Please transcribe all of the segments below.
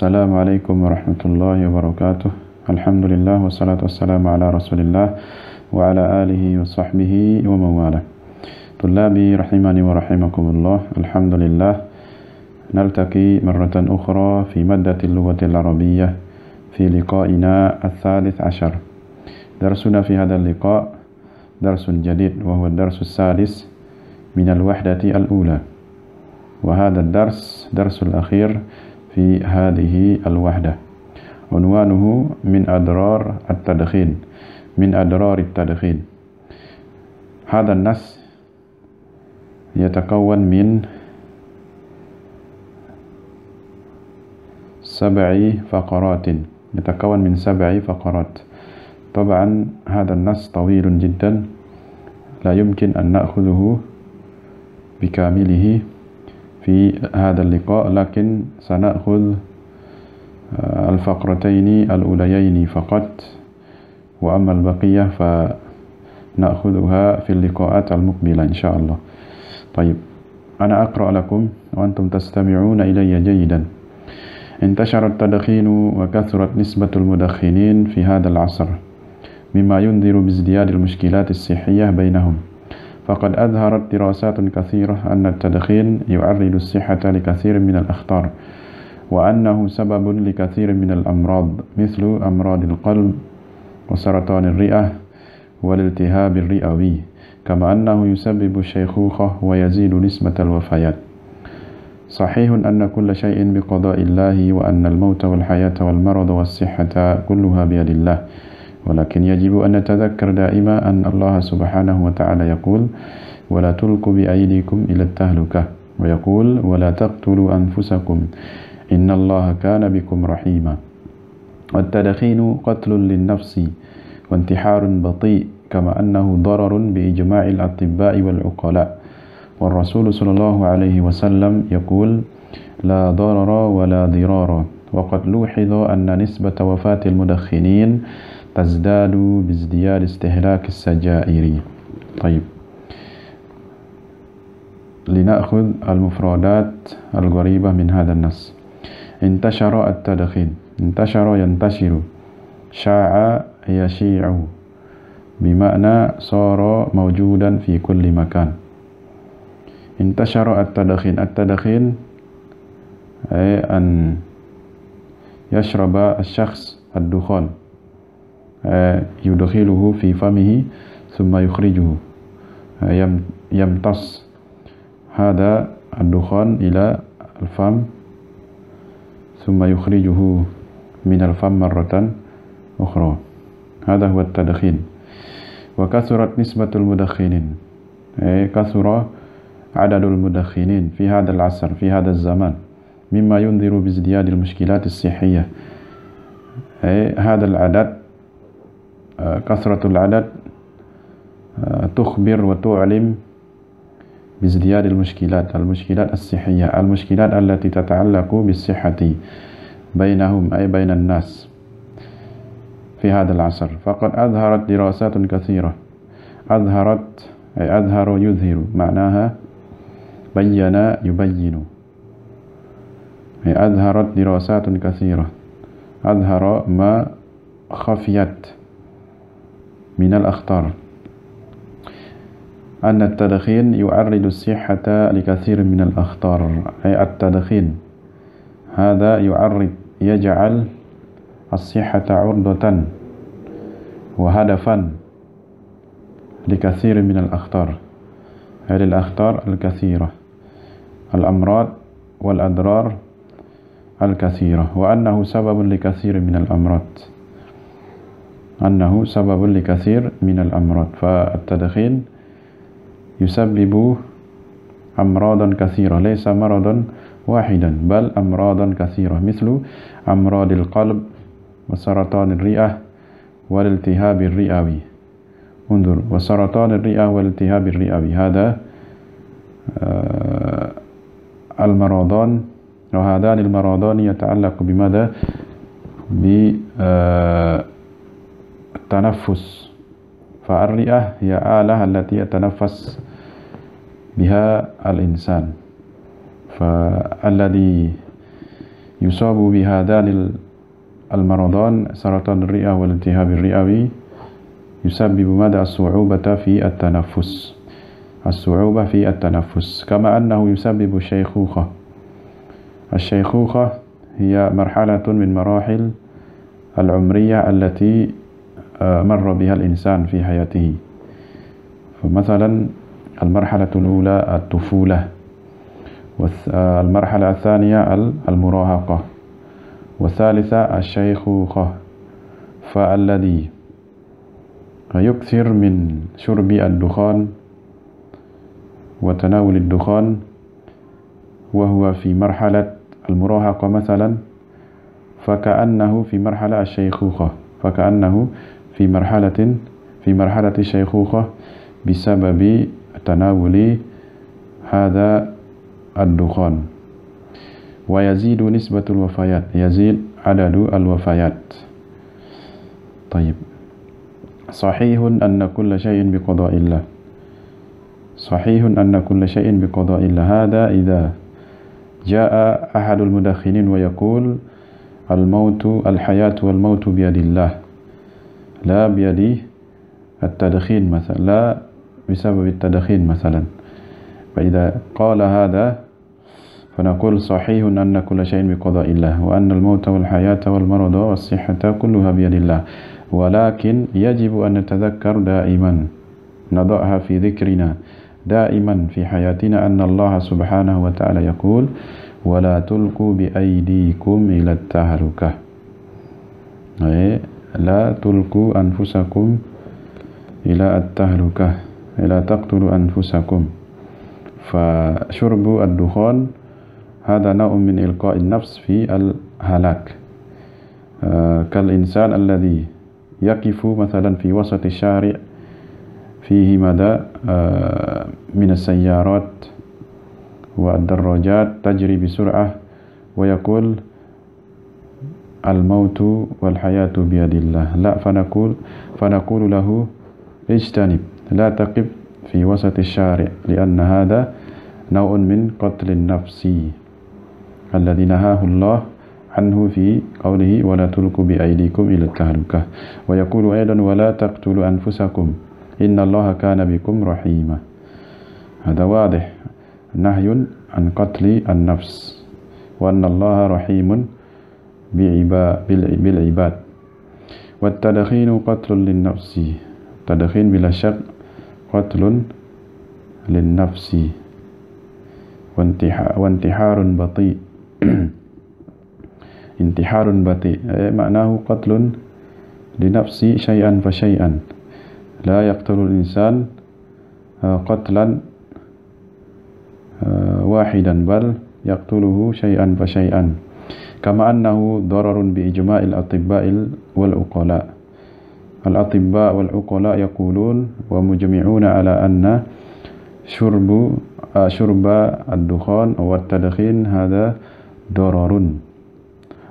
السلام عليكم ورحمة الله وبركاته الحمد لله والصلاة والسلام على رسول الله وعلى آله وصحبه ومن والاه طلابي رحمني ورحمكم الله الحمد لله نلتقي مرة أخرى في مادة اللغة العربية في لقائنا الثالث عشر درسنا في هذا اللقاء درس جديد وهو الدرس السادس من الوحدة الأولى وهذا الدرس درس الأخير في هذه الوحدة. عنوانه من أضرار التدخين من أضرار التدخين. هذا النص يتكون من سبع فقرات يتكون من سبع فقرات. طبعا هذا النص طويل جدا لا يمكن أن نأخذه بكامله. في هذا اللقاء لكن سنأخذ آه، الفقرتين الأوليين فقط. وأما البقية فنأخذها في اللقاءات المقبلة إن شاء الله. طيب أنا أقرأ لكم وأنتم تستمعون إلي جيدا. انتشر التدخين وكثرت نسبة المدخنين في هذا العصر مما ينذر بازدياد المشكلات الصحية بينهم. فقد أظهرت دراسات كثيرة أن التدخين يعرض الصحة لكثير من الأخطار وأنه سبب لكثير من الأمراض مثل أمراض القلب وسرطان الرئة والالتهاب الرئوي كما أنه يسبب الشيخوخة ويزيد نسبة الوفيات. صحيح أن كل شيء بقضاء الله وأن الموت والحياة والمرض والصحة كلها بيد الله ولكن يجب أن نتذكر دائما أن الله سبحانه وتعالى يقول ولا تلقوا بأيديكم إلى التهلكة. ويقول ولا تقتلوا أنفسكم إن الله كان بكم رحيما. والتدخين قتل للنفس وانتحار بطيء كما أنه ضرر بإجماع الأطباء والعقلاء. والرسول صلى الله عليه وسلم يقول لا ضرر ولا ضرار. وقد لوحظ أن نسبة وفاة المدخنين تزداد بازدياد استهلاك السجائر. طيب. لنأخذ المفردات القريبة من هذا النص. انتشر التدخين. انتشر ينتشر. شاع يشيع. بمعنى صار موجودا في كل مكان. انتشر التدخين. التدخين أي أن يشرب الشخص الدخان. يدخله في فمه ثم يخرجه. آه، يمتص هذا الدخان إلى الفم ثم يخرجه من الفم مرة أخرى. هذا هو التدخين. وكثرت نسبة المدخنين. كثر عدد المدخنين في هذا العصر في هذا الزمان مما ينذر بازدياد المشكلات الصحية. هذا العدد كثرة العدد آه، تخبر وتعلم بازدياد المشكلات المشكلات الصحية المشكلات التي تتعلق بالصحة بينهم أي بين الناس في هذا العصر. فقد أظهرت دراسات كثيرة. أظهرت أي أظهر يظهر معناها بين يبين. أي أظهرت دراسات كثيرة. أظهر ما خفيت. من الأخطار. أن التدخين يعرض الصحة لكثير من الأخطار أي التدخين. هذا يعرض يجعل الصحة عرضة وهدفا لكثير من الأخطار. هذه الأخطار الكثيرة الأمراض والأضرار الكثيرة وأنه سبب لكثير من الأمراض. أنه سبب لكثير من الأمراض فالتدخين يسبب أمراضا كثيرة ليس مرضا واحدا بل أمراضا كثيرة مثل أمراض القلب وسرطان الرئة والالتهاب الرئوي. انظر وسرطان الرئة والالتهاب الرئوي هذا آه، المرضان وهذان المرضان يتعلق بماذا؟ ب آه، التنفس. فالرئة هي آلة التي يتنفس بها الإنسان. فالذي يصاب بهذان المرضان سرطان الرئة والالتهاب الرئوي يسبب مدى الصعوبة في التنفس. الصعوبة في التنفس كما أنه يسبب الشيخوخة الشيخوخة هي مرحلة من مراحل العمرية التي مر بها الإنسان في حياته. فمثلا المرحلة الأولى الطفولة والمرحلة الثانية المراهقة والثالثة الشيخوخة. فالذي يكثر من شرب الدخان وتناول الدخان وهو في مرحلة المراهقة مثلا فكأنه في مرحلة الشيخوخة فكأنه في مرحلة في مرحلة الشيخوخة بسبب تناول هذا الدخان. ويزيد نسبة الوفيات يزيد عدد الوفيات. طيب. صحيح أن كل شيء بقضاء الله. صحيح أن كل شيء بقضاء الله. هذا إذا جاء أحد المدخنين ويقول الموت الحياة والموت بيد الله. لا بيد التدخين مثلا لا بسبب التدخين مثلا. فإذا قال هذا فنقول صحيح أن كل شيء بقضاء الله وأن الموت والحياة والمرض والصحة كلها بيد الله. ولكن يجب أن نتذكر دائما نضعها في ذكرنا دائما في حياتنا أن الله سبحانه وتعالى يقول ولا تلقوا بأيديكم إلى التهلكة. لا تلقوا أنفسكم إلى التهلكة لا تقتلوا أنفسكم. فشرب الدخان هذا نوع من إلقاء النفس في الهلاك. آه، كالإنسان الذي يقف مثلا في وسط الشارع فيه مدى آه، من السيارات والدراجات تجري بسرعة ويقول الموت والحياة بيد الله. لا فنقول فنقول له اجتنب. لا تقف في وسط الشارع لأن هذا نوع من قتل النفس الذي نهاه الله عنه في قوله ولا تلقوا بأيديكم إلى التهلكة ويقول أيضا ولا تقتلوا أنفسكم إن الله كان بكم رحيما هذا واضح. نهي عن قتل النفس وأن الله رحيم بالعباد والتدخين قتل للنفس التدخين بلا شك قتل للنفس وانتحار بطيء انتحار بطيء معناه قتل لنفس شيئا فشيئا لا يقتل الإنسان آه، قتلا آه، واحدا بل يقتله شيئا فشيئا كما أنه ضرر بإجماع الأطباء والعقلاء. الأطباء والعقلاء يقولون ومجمعون على أن شرب آه، شرب الدخان والتدخين هذا ضرر.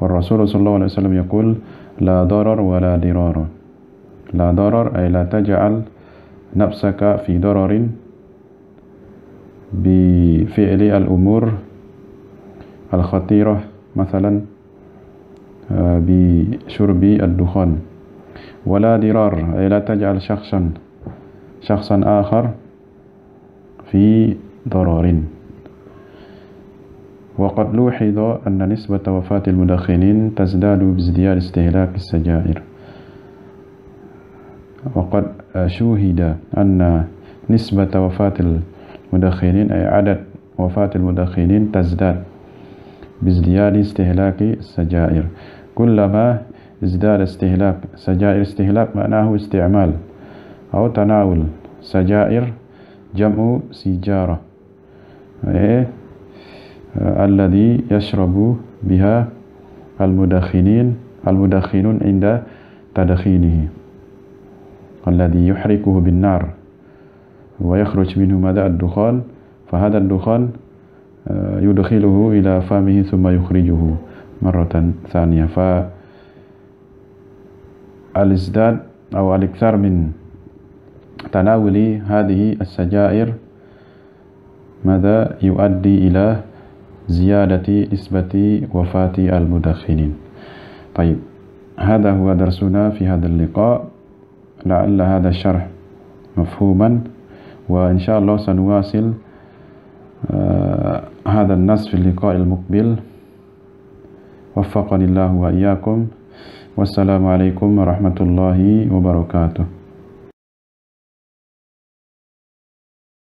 والرسول صلى الله عليه وسلم يقول لا ضرر ولا ضرار. لا ضرر أي لا تجعل نفسك في ضرر بفعل الأمور الخطيرة. مثلا آه، بشرب الدخان. ولا ضرار أي لا تجعل شخصا شخصا آخر في ضرر وقد لوحظ أن نسبة وفاة المدخنين تزداد بازدياد استهلاك السجائر. وقد شوهد أن نسبة وفاة المدخنين أي عدد وفاة المدخنين تزداد. بازدياد استهلاك السجائر كلما ازداد استهلاك سجائر استهلاك معناه استعمال أو تناول. سجائر جمع سيجارة. إيه؟ الذي يشرب بها المدخنين المدخنون عند تدخينه. الذي يحركه بالنار ويخرج منه ماذا الدخان فهذا الدخان يدخله إلى فمه ثم يخرجه مرة ثانية. فالازداد أو الإكثار من تناول هذه السجائر ماذا يؤدي إلى زيادة نسبة وفاة المدخنين؟ طيب هذا هو درسنا في هذا اللقاء. لعل هذا الشرح مفهوما وإن شاء الله سنواصل آه هذا النص في اللقاء المقبل. وفقني الله وإياكم. والسلام عليكم ورحمة الله وبركاته.